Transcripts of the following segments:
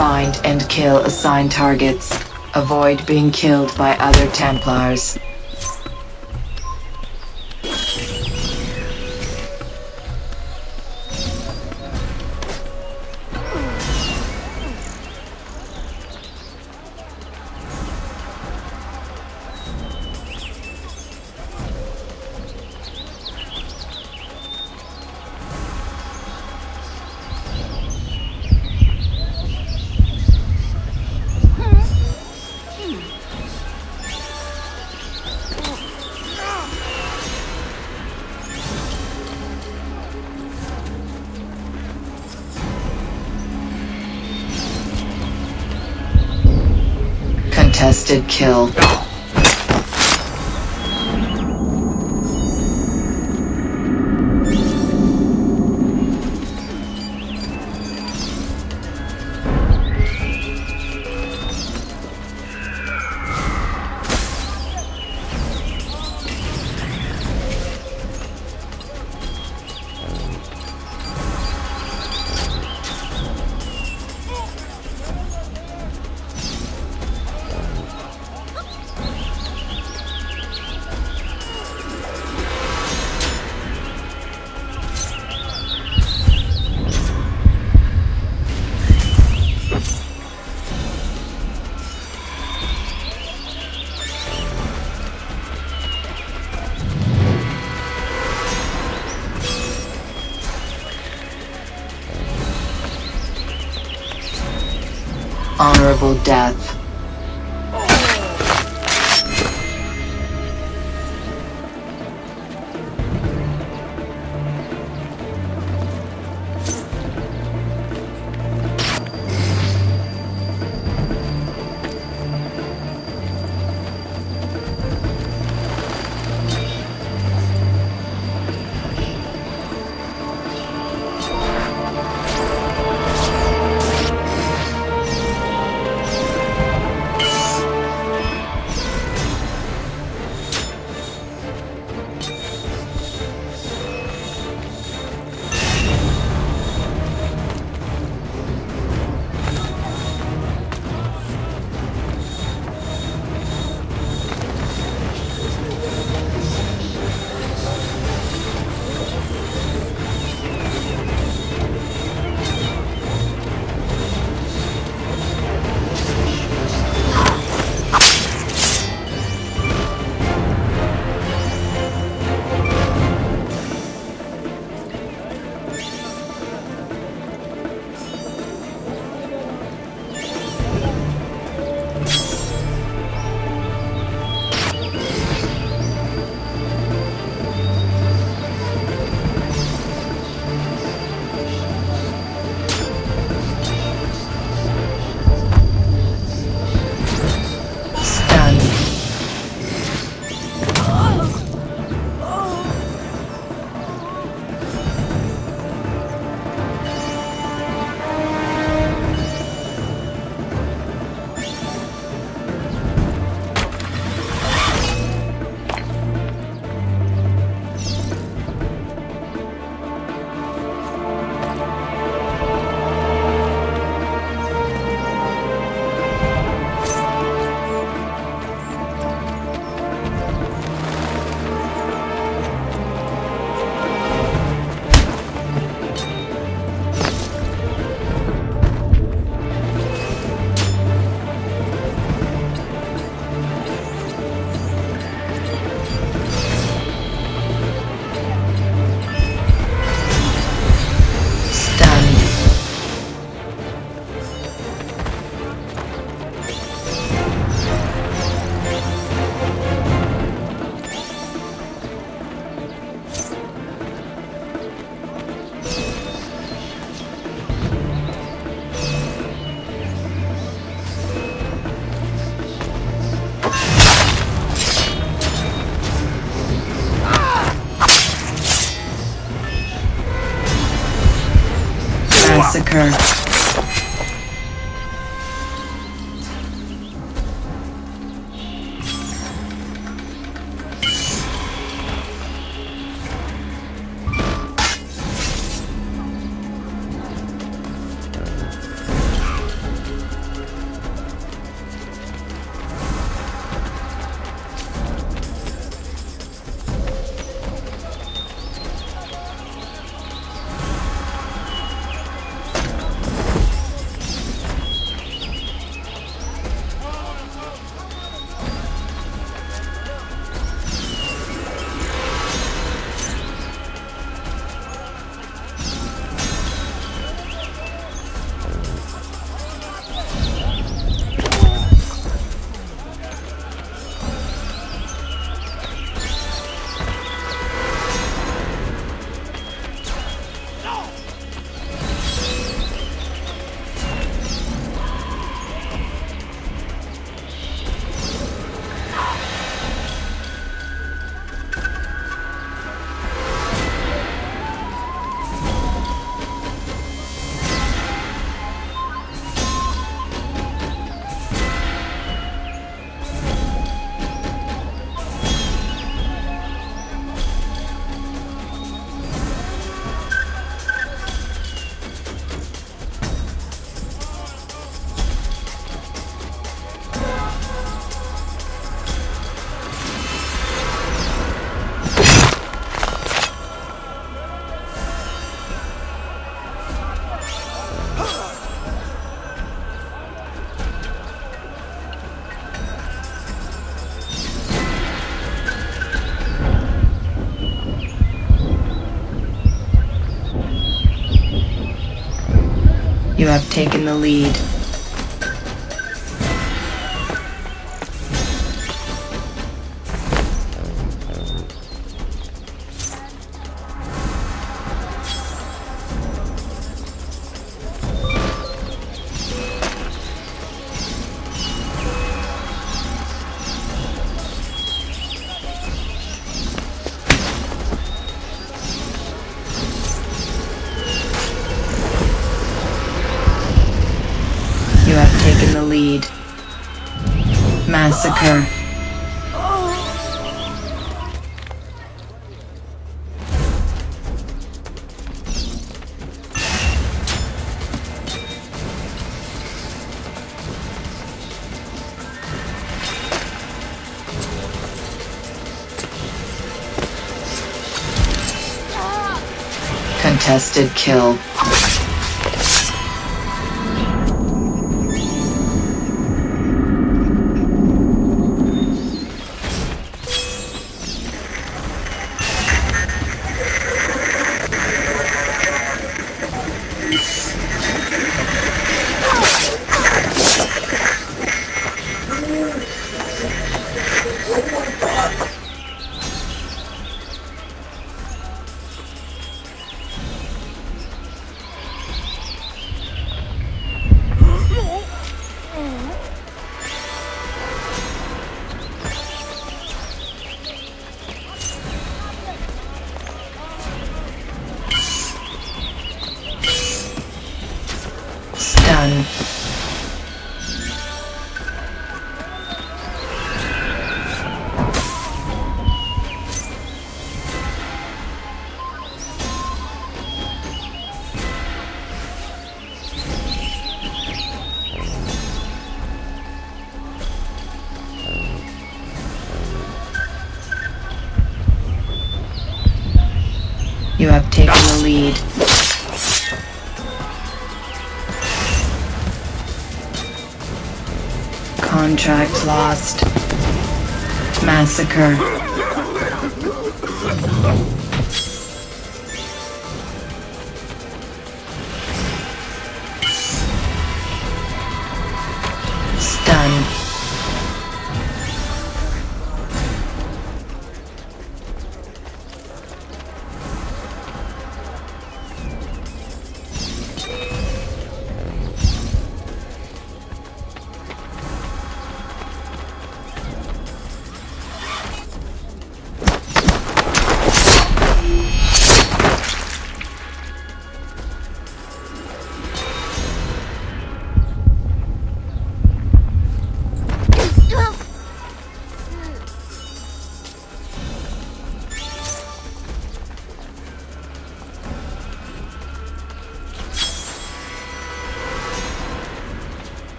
find and kill assigned targets. Avoid being killed by other Templars. Contested kill. Honorable death. Have taken the lead. Massacre. Contested kill. Stun. You have taken the lead. Contract lost. Massacre.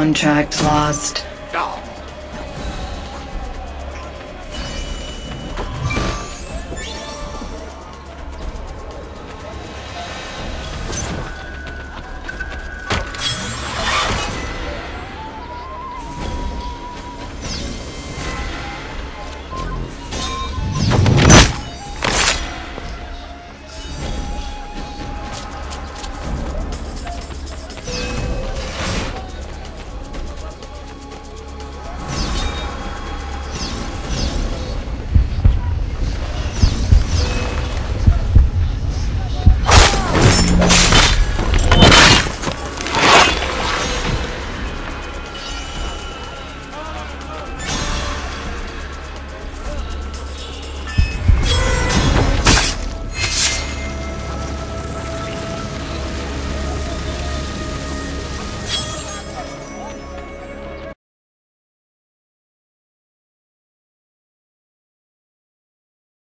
Contract lost.